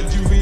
you you